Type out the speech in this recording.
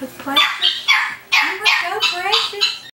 with plastic.